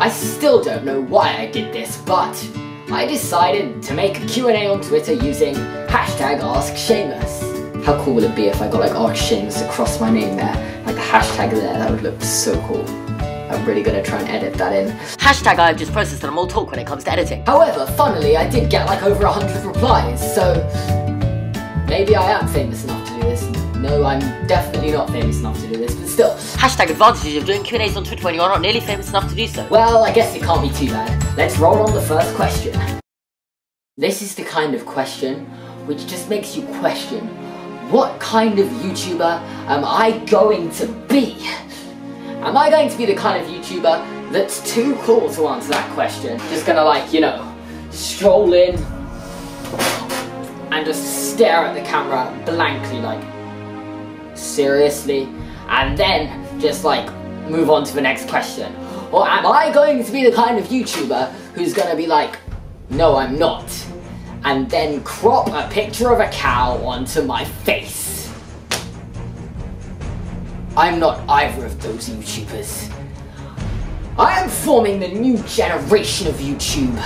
I still don't know why I did this, but I decided to make a Q&A on Twitter using hashtag AskSeamus. How cool would it be if I got like AskSeamus across my name there? Like the hashtag there, that would look so cool. I'm really gonna try and edit that in. Hashtag I've just processed and I'm all talk when it comes to editing. However, funnily, I did get like over 100 replies, so maybe I am famous enough to do this. No, I'm definitely not famous enough to do this, but still. Hashtag advantages of doing Q&As on Twitter when you are not nearly famous enough to do so. Well, I guess it can't be too bad. Let's roll on the first question. This is the kind of question which just makes you question, what kind of YouTuber am I going to be? Am I going to be the kind of YouTuber that's too cool to answer that question? Just gonna like, you know, stroll in and just stare at the camera blankly like, seriously? And then just like move on to the next question. Or am I going to be the kind of YouTuber who's gonna be like, no I'm not, and then crop a picture of a cow onto my face? I'm not either of those YouTubers. I am forming the new generation of YouTube.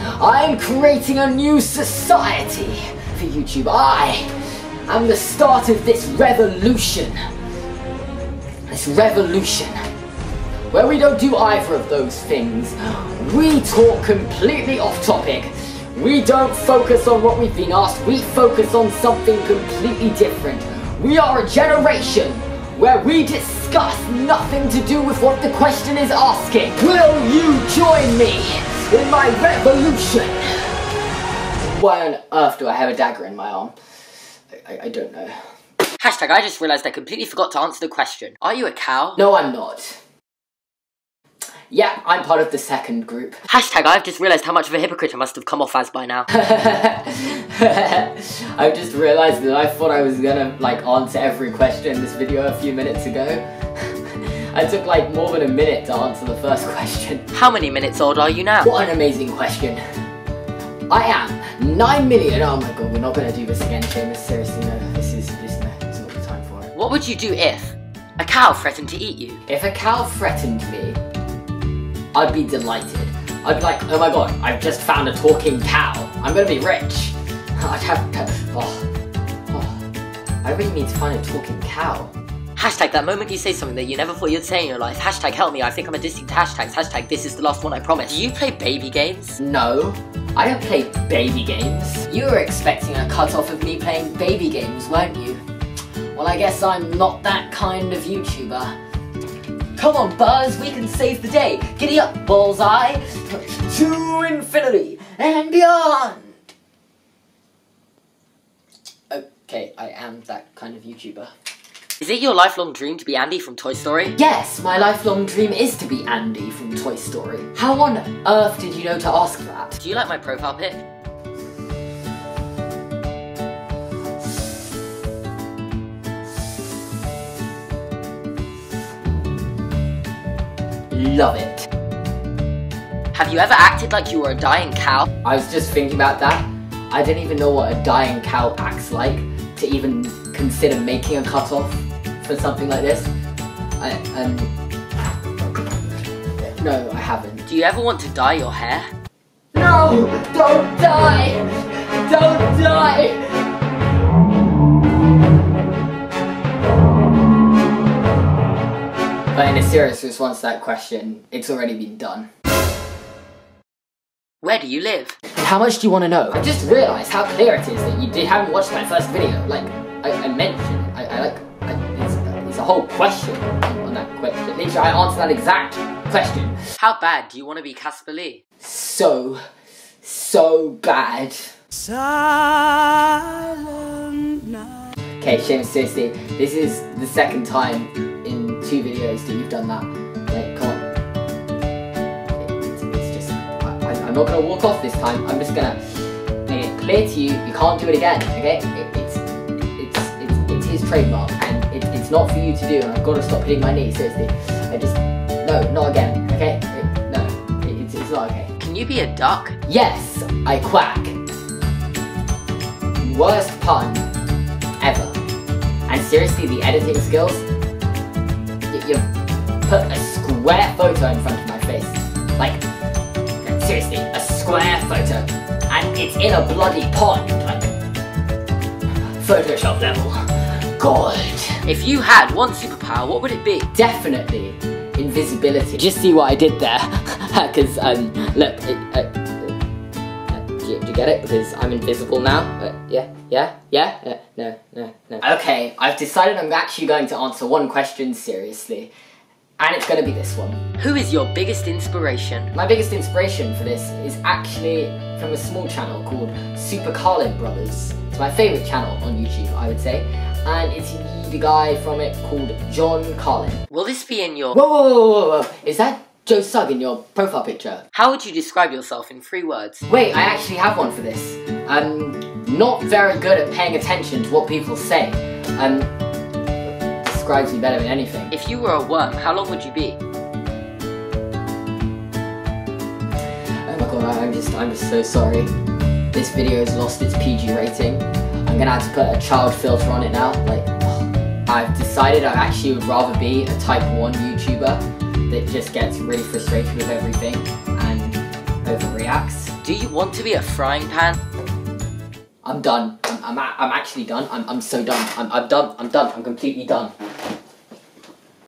I am creating a new society for YouTube. I am the start of this revolution. This revolution. Where we don't do either of those things. We talk completely off topic. We don't focus on what we've been asked. We focus on something completely different. We are a generation where we discuss nothing to do with what the question is asking. Will you join me in my revolution? Why on earth do I have a dagger in my arm? I, I, I don't know. Hashtag I just realised I completely forgot to answer the question. Are you a cow? No, I'm not. Yeah, I'm part of the second group. Hashtag I've just realised how much of a hypocrite I must have come off as by now. I've just realised that I thought I was gonna like answer every question in this video a few minutes ago. I took like more than a minute to answer the first question. How many minutes old are you now? What an amazing question. I am 9 million. Oh my god, we're not gonna do this again, Seamus. Seriously, no. This is this no, it's not the time for it. What would you do if a cow threatened to eat you? If a cow threatened me, I'd be delighted. I'd be like, oh my god, I've just found a talking cow. I'm gonna be rich. I'd have, to, oh, oh, I really need to find a talking cow. Hashtag that moment you say something that you never thought you'd say in your life. Hashtag help me, I think I'm addicted to hashtags. Hashtag this is the last one I promise. Do you play baby games? No, I don't play baby games. You were expecting a cut-off of me playing baby games, weren't you? Well, I guess I'm not that kind of YouTuber. Come on, Buzz, we can save the day. Giddy up, Bullseye. To infinity and beyond. Okay, I am that kind of YouTuber. Is it your lifelong dream to be Andy from Toy Story? Yes, my lifelong dream is to be Andy from Toy Story. How on earth did you know to ask that? Do you like my profile pic? Love it. Have you ever acted like you were a dying cow? I was just thinking about that. I didn't even know what a dying cow acts like to even consider making a cutoff for something like this. I, um, no, I haven't. Do you ever want to dye your hair? No! Don't die! Don't die! But in a serious response to that question, it's already been done. Where do you live? How much do you want to know? I just realised how clear it is that you did, haven't watched my first video. Like, I, I mentioned, I, I like, I, it's, it's a whole question on that question. Literally, I answered that exact question. How bad do you want to be Caspar Lee? So, so bad. Silent night. Okay, Seamus, seriously, this is the second time in two videos that you've done that. Not gonna walk off this time. I'm just gonna eh, make it clear to you, you can't do it again, okay? It, it's, it's, it's, it's his trademark, and it, it's not for you to do, and I've got to stop hitting my knee, seriously. I just, no, not again, okay? It, no, it, it's, it's not okay. Can you be a duck? Yes, I quack. Worst pun ever. And seriously, the editing skills, y- you've put a square photo in front of my face. Like, seriously, a square photo, and it's in a bloody pond, like, Photoshop level. God. If you had one superpower, what would it be? Definitely invisibility. Just see what I did there, because um, look, it, uh, uh, do, you, do you get it? Because I'm invisible now. Uh, yeah, yeah, yeah. Uh, no, no, no. Okay, I've decided I'm actually going to answer one question seriously, and it's going to be this one. Who is your biggest inspiration? My biggest inspiration for this is actually from a small channel called Super Carlin Brothers. It's my favourite channel on YouTube, I would say, and it's the guy from it called John Carlin. Will this be in your... Whoa, whoa, whoa, whoa, whoa! Is that Joe Sugg in your profile picture? How would you describe yourself in three words? Wait, I actually have one for this. I'm not very good at paying attention to what people say. Um, describes me better than anything. If you were a worm, how long would you be? Oh my god, I'm just, I'm just so sorry. This video has lost its PG rating. I'm gonna have to put a child filter on it now. Like, I've decided I actually would rather be a type 1 YouTuber that just gets really frustrated with everything and overreacts. Do you want to be a frying pan? I'm done. I'm, I'm, I'm actually done. I'm, I'm so done. I'm, I'm done. I'm done. I'm completely done.